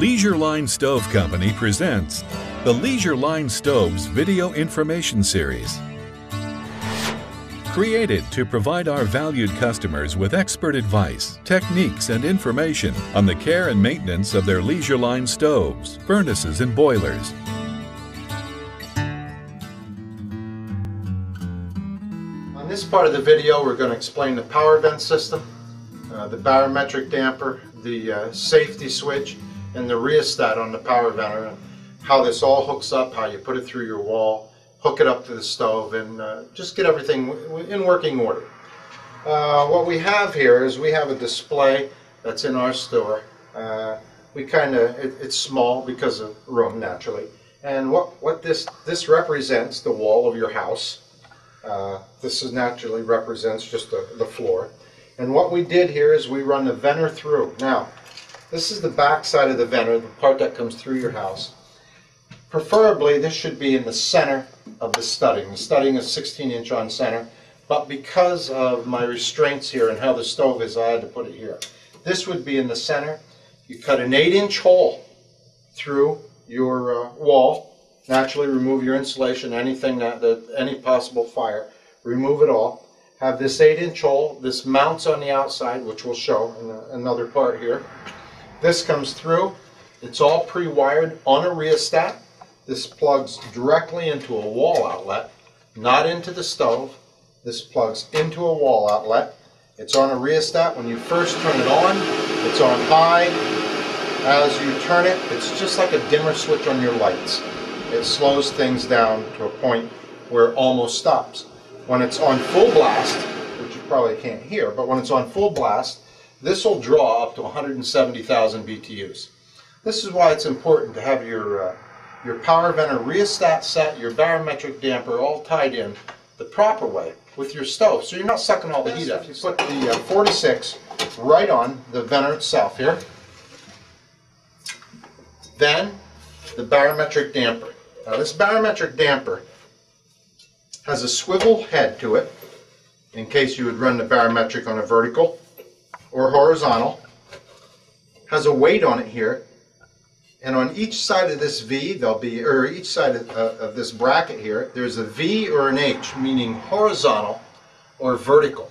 Leisure Line Stove Company presents the Leisure Line Stoves Video Information Series. Created to provide our valued customers with expert advice, techniques, and information on the care and maintenance of their Leisure Line stoves, furnaces, and boilers. On this part of the video, we're going to explain the power vent system, uh, the barometric damper, the uh, safety switch, and the rheostat on the power and how this all hooks up, how you put it through your wall, hook it up to the stove, and uh, just get everything in working order. Uh, what we have here is we have a display that's in our store. Uh, we kind of, it, it's small because of room, naturally. And what, what this, this represents, the wall of your house. Uh, this is naturally represents just the, the floor. And what we did here is we run the venter through. Now, this is the back side of the venter, the part that comes through your house. Preferably, this should be in the center of the studding. The studding is 16 inch on center, but because of my restraints here and how the stove is, I had to put it here. This would be in the center. You cut an 8 inch hole through your uh, wall. Naturally, remove your insulation, anything that, that any possible fire. Remove it all have this 8 inch hole. This mounts on the outside, which we'll show in another part here. This comes through. It's all pre-wired on a rheostat. This plugs directly into a wall outlet, not into the stove. This plugs into a wall outlet. It's on a rheostat. When you first turn it on, it's on high. As you turn it, it's just like a dimmer switch on your lights. It slows things down to a point where it almost stops. When it's on full blast, which you probably can't hear, but when it's on full blast, this will draw up to 170,000 BTUs. This is why it's important to have your, uh, your power venter rheostat set, your barometric damper all tied in the proper way with your stove. So you're not sucking all the heat out. You put the uh, 46 right on the venter itself here. Then the barometric damper. Now this barometric damper has a swivel head to it in case you would run the barometric on a vertical or horizontal. Has a weight on it here. And on each side of this V, there'll be, or each side of, uh, of this bracket here, there's a V or an H, meaning horizontal or vertical.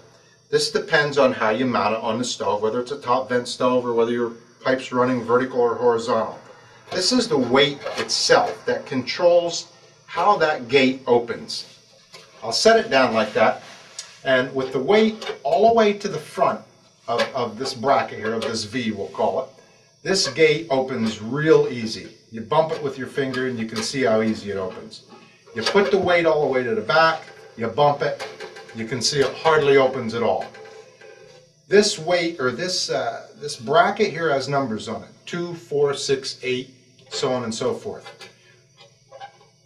This depends on how you mount it on the stove, whether it's a top vent stove or whether your pipe's running vertical or horizontal. This is the weight itself that controls how that gate opens. I'll set it down like that. And with the weight all the way to the front of, of this bracket here, of this V we'll call it, this gate opens real easy. You bump it with your finger and you can see how easy it opens. You put the weight all the way to the back, you bump it, you can see it hardly opens at all. This weight, or this, uh, this bracket here has numbers on it. Two, four, six, eight, so on and so forth.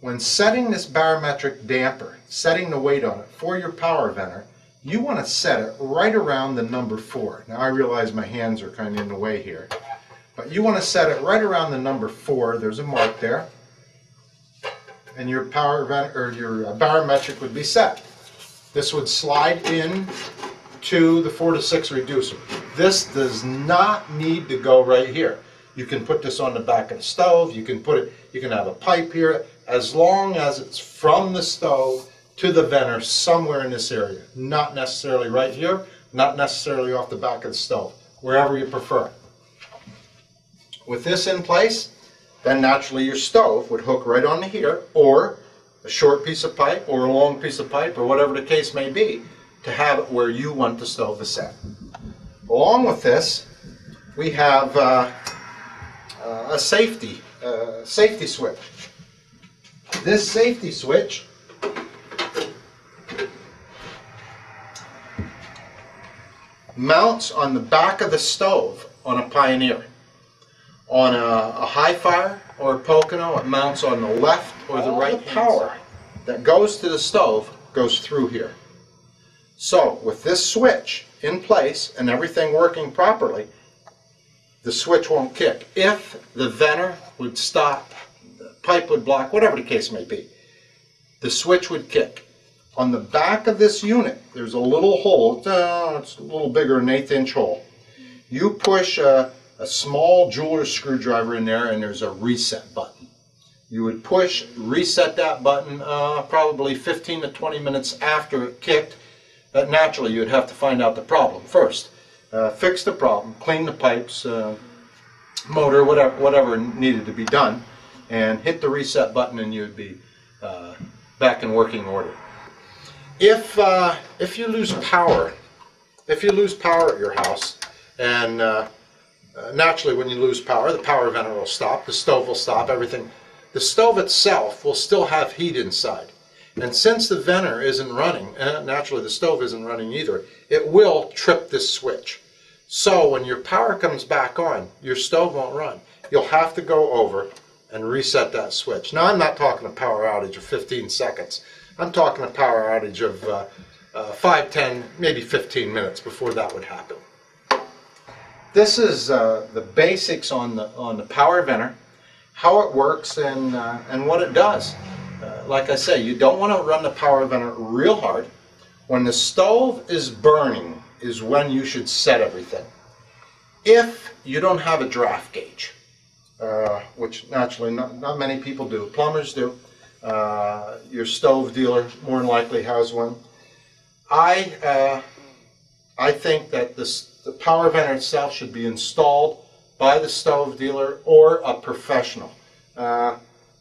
When setting this barometric damper, setting the weight on it for your power venter, you want to set it right around the number 4. Now I realize my hands are kind of in the way here. But you want to set it right around the number 4. There's a mark there. And your power vent or your uh, barometric would be set. This would slide in to the 4 to 6 reducer. This does not need to go right here. You can put this on the back of the stove. You can put it, you can have a pipe here as long as it's from the stove to the venter somewhere in this area. Not necessarily right here, not necessarily off the back of the stove, wherever you prefer. With this in place, then naturally your stove would hook right onto here, or a short piece of pipe, or a long piece of pipe, or whatever the case may be, to have it where you want the stove to set. Along with this, we have uh, uh, a safety, uh, safety switch. This safety switch mounts on the back of the stove on a Pioneer. On a, a Hi-Fire or a Pocono, it mounts on the left or the All right the power side. that goes to the stove goes through here. So with this switch in place and everything working properly, the switch won't kick. If the venter would stop the pipe would block, whatever the case may be. The switch would kick. On the back of this unit, there's a little hole. Uh, it's a little bigger, an eighth inch hole. You push a, a small jeweler's screwdriver in there and there's a reset button. You would push, reset that button uh, probably 15 to 20 minutes after it kicked. Uh, naturally, you'd have to find out the problem first. Uh, fix the problem, clean the pipes, uh, motor, whatever, whatever needed to be done, and hit the reset button and you'd be back in working order. If, uh, if you lose power, if you lose power at your house, and uh, uh, naturally when you lose power, the power venter will stop, the stove will stop, everything. The stove itself will still have heat inside. And since the venter isn't running, and naturally the stove isn't running either, it will trip this switch. So when your power comes back on, your stove won't run. You'll have to go over and reset that switch. Now I'm not talking a power outage of 15 seconds. I'm talking a power outage of uh, uh, 5, 10, maybe 15 minutes before that would happen. This is uh, the basics on the, on the power venter, how it works and, uh, and what it does. Uh, like I say, you don't want to run the power venter real hard. When the stove is burning is when you should set everything. If you don't have a draft gauge, uh, which naturally not, not many people do, plumbers do, uh, your stove dealer more than likely has one. I, uh, I think that this, the power venter itself should be installed by the stove dealer or a professional. Uh,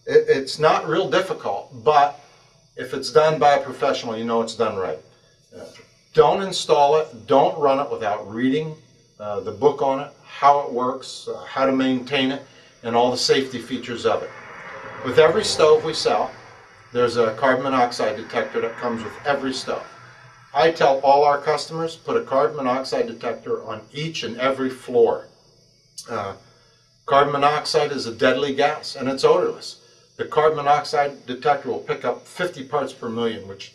it, it's not real difficult, but if it's done by a professional, you know it's done right. Uh, don't install it, don't run it without reading uh, the book on it, how it works, how to maintain it, and all the safety features of it. With every stove we sell, there's a carbon monoxide detector that comes with every stove. I tell all our customers, put a carbon monoxide detector on each and every floor. Uh, carbon monoxide is a deadly gas and it's odorless. The carbon monoxide detector will pick up 50 parts per million, which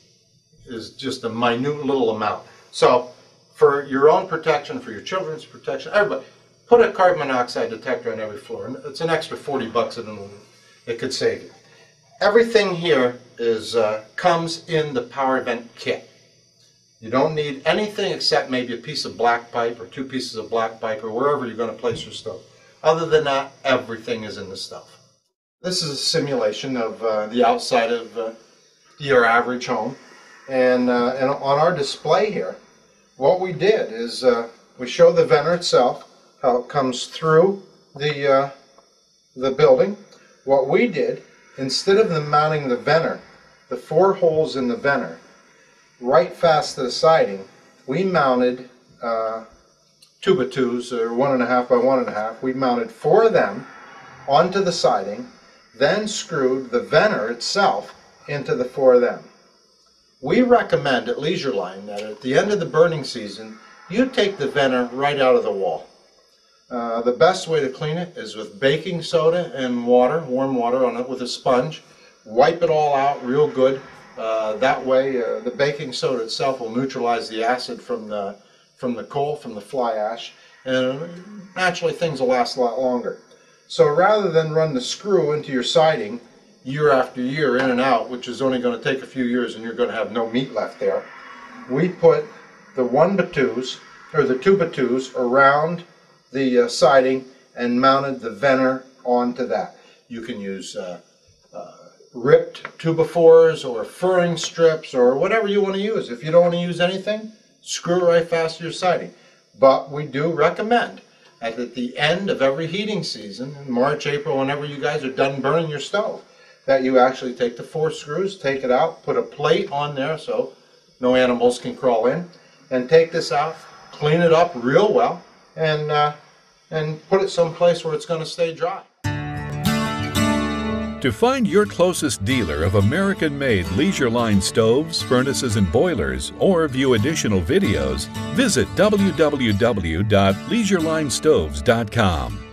is just a minute little amount. So for your own protection, for your children's protection, everybody, put a carbon monoxide detector on every floor. It's an extra 40 bucks and it could save you. Everything here is uh, comes in the power vent kit. You don't need anything except maybe a piece of black pipe or two pieces of black pipe or wherever you're going to place your stove. Other than that, everything is in the stove. This is a simulation of uh, the outside of uh, your average home. And, uh, and on our display here, what we did is uh, we show the venter itself, how it comes through the, uh, the building. What we did, instead of the mounting the venter, the four holes in the venter, right fast to the siding, we mounted uh, two by twos, or one and a half by one and a half. We mounted four of them onto the siding, then screwed the venter itself into the four of them. We recommend at Leisure Line that at the end of the burning season, you take the venter right out of the wall. Uh, the best way to clean it is with baking soda and water, warm water on it with a sponge. Wipe it all out real good uh, that way, uh, the baking soda itself will neutralize the acid from the from the coal, from the fly ash, and naturally things will last a lot longer. So rather than run the screw into your siding year after year in and out, which is only going to take a few years and you're going to have no meat left there, we put the one by or the two by around the uh, siding and mounted the venter onto that. You can use uh, ripped 2x4s or furring strips or whatever you want to use. If you don't want to use anything, screw right fast to your siding. But we do recommend that at the end of every heating season, in March, April, whenever you guys are done burning your stove, that you actually take the four screws, take it out, put a plate on there so no animals can crawl in, and take this out, clean it up real well, and, uh, and put it someplace where it's going to stay dry. To find your closest dealer of American-made Leisure Line stoves, furnaces, and boilers, or view additional videos, visit www.leisurelinestoves.com.